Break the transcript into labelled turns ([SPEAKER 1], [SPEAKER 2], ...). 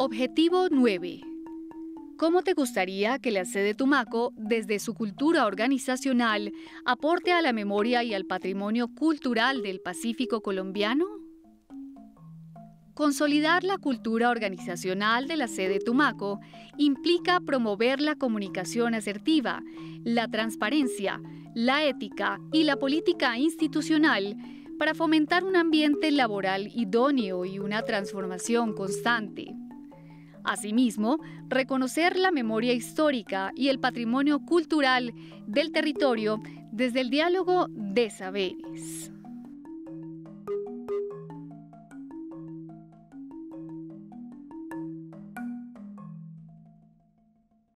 [SPEAKER 1] Objetivo 9. ¿Cómo te gustaría que la sede Tumaco, desde su cultura organizacional, aporte a la memoria y al patrimonio cultural del Pacífico colombiano? Consolidar la cultura organizacional de la sede Tumaco implica promover la comunicación asertiva, la transparencia, la ética y la política institucional para fomentar un ambiente laboral idóneo y una transformación constante. Asimismo, reconocer la memoria histórica y el patrimonio cultural del territorio desde el diálogo de saberes.